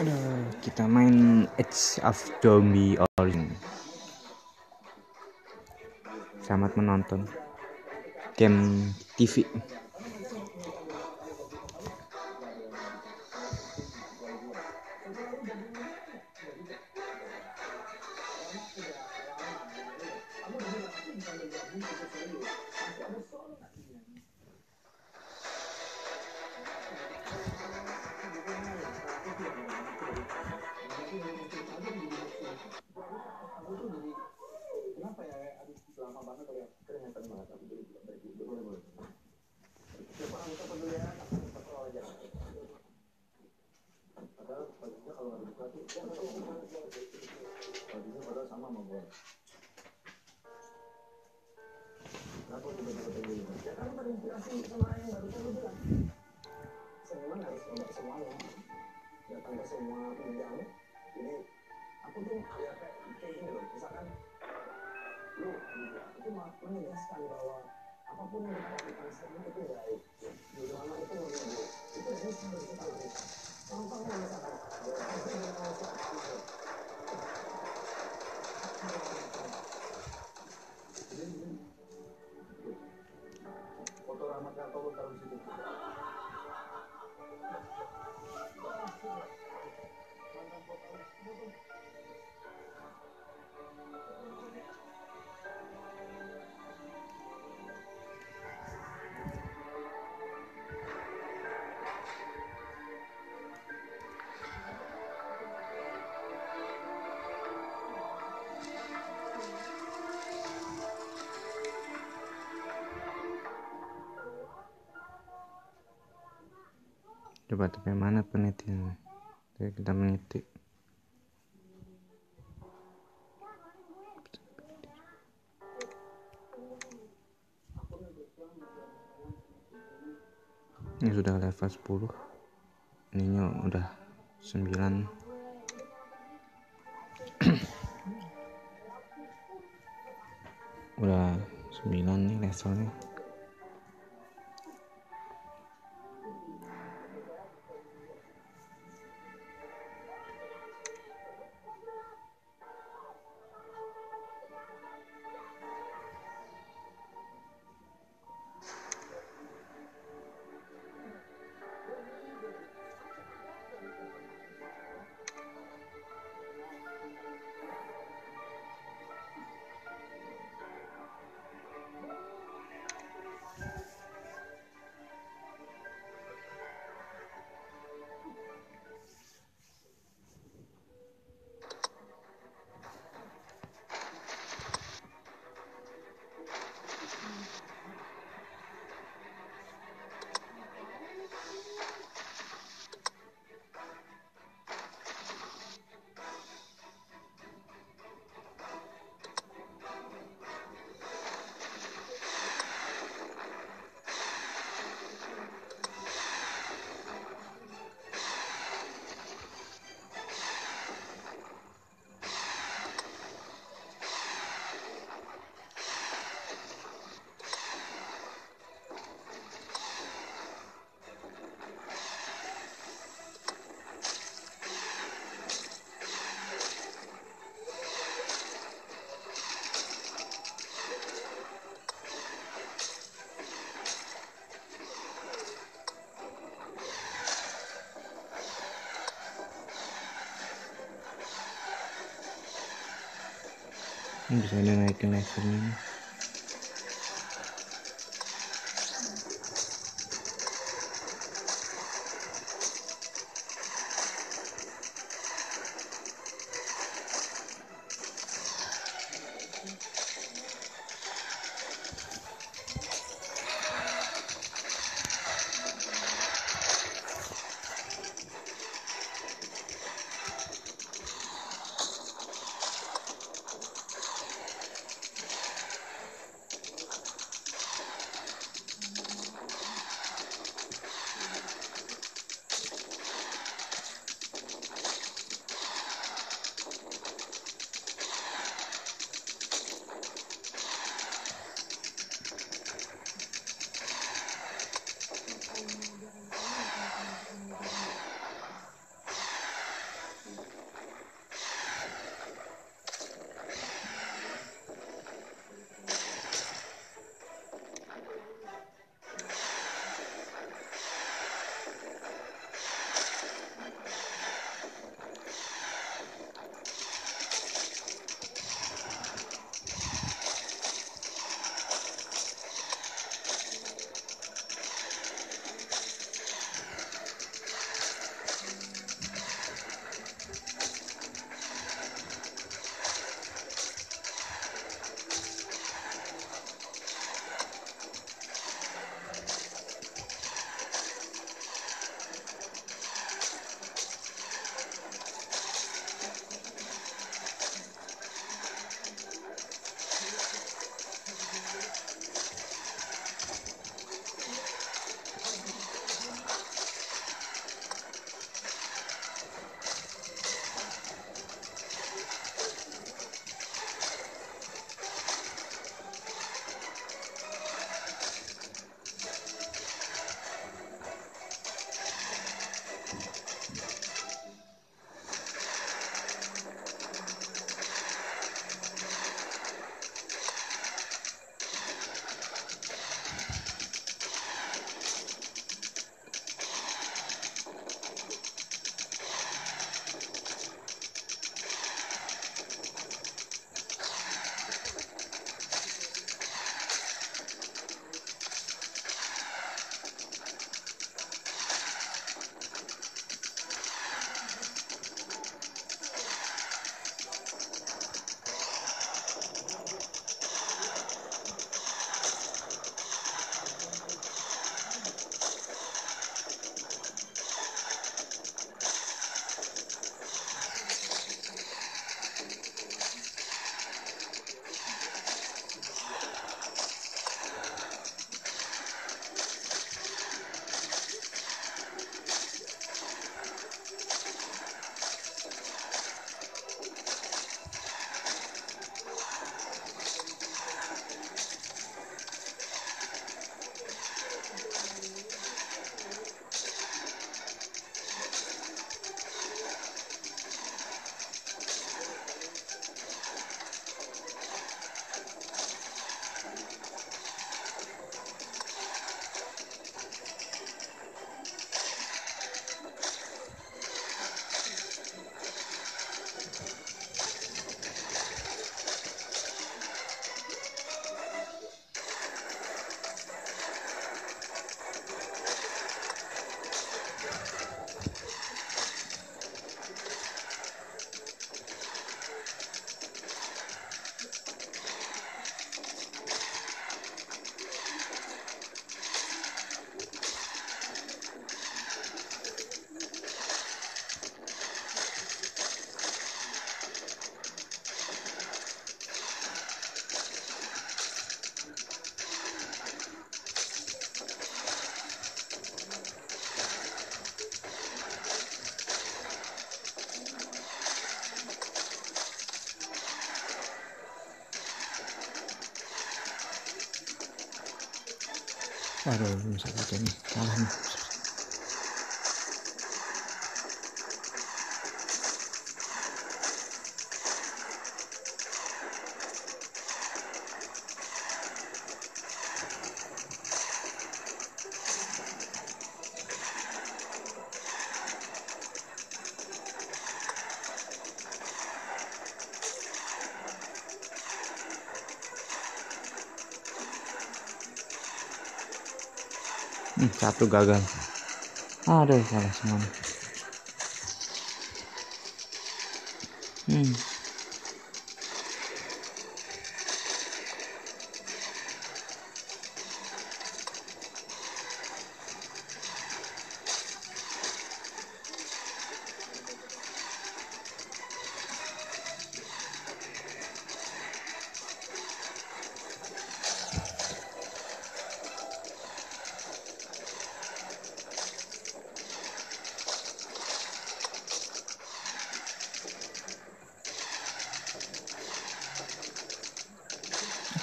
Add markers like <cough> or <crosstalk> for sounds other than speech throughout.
Aduh, kita main Edge of Zombie Origin. Selamat menonton. Game TV. Coba tapi mana penelitiannya? Jadi kita meniti. Ini sudah level 10. Ininya udah 9. <clears throat> udah 9 nih levelnya. Ini bisa dinaikin levelnya. Aduh bisa baca nih salah nih hmm, satu gagal ada salah semua hmm.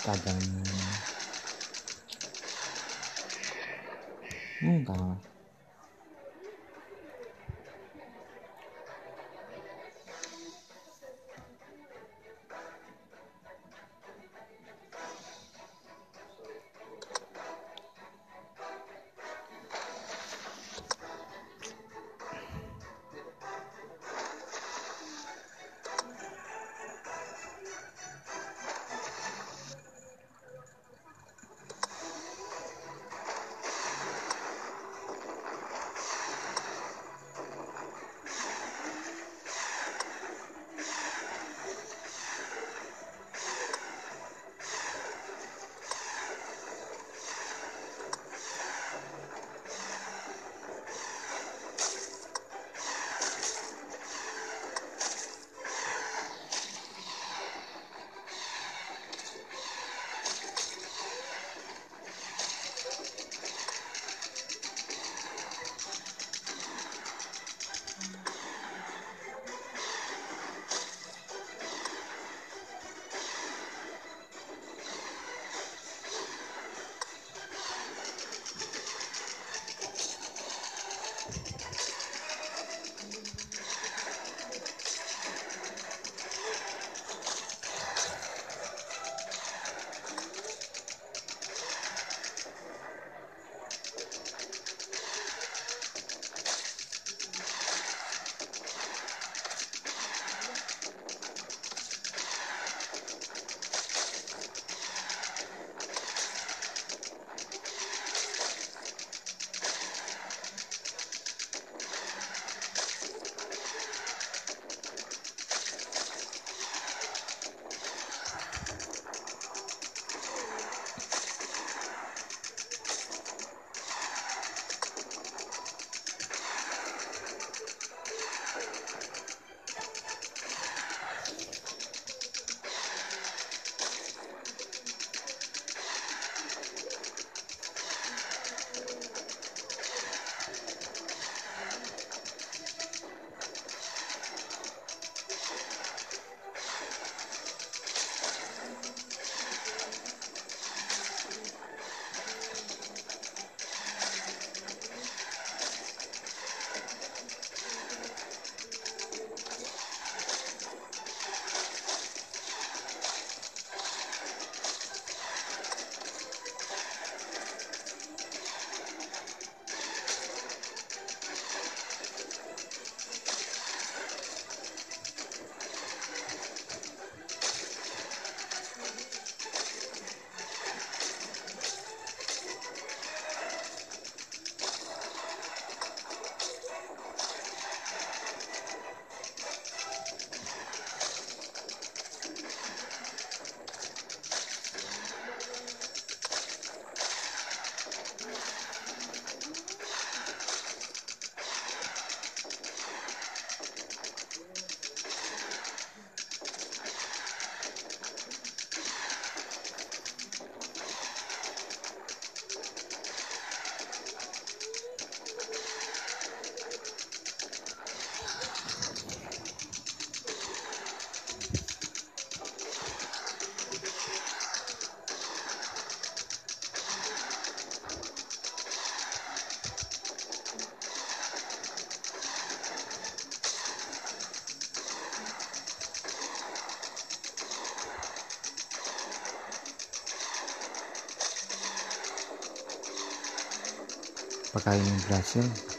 Kadang hmm kalah pagkain ng Brazil.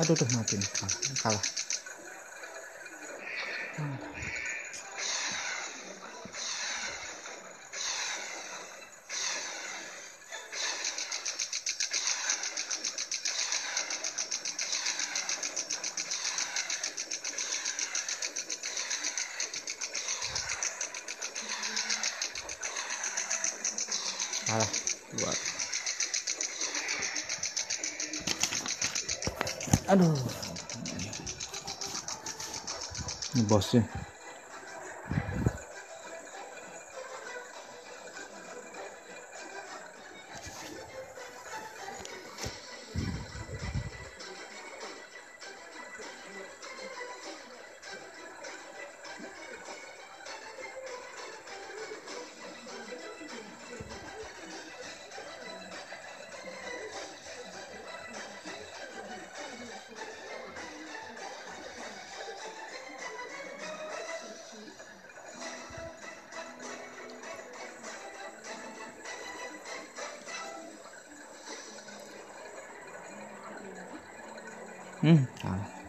Aduh tuh mati nih. Kalah, बस Ciao.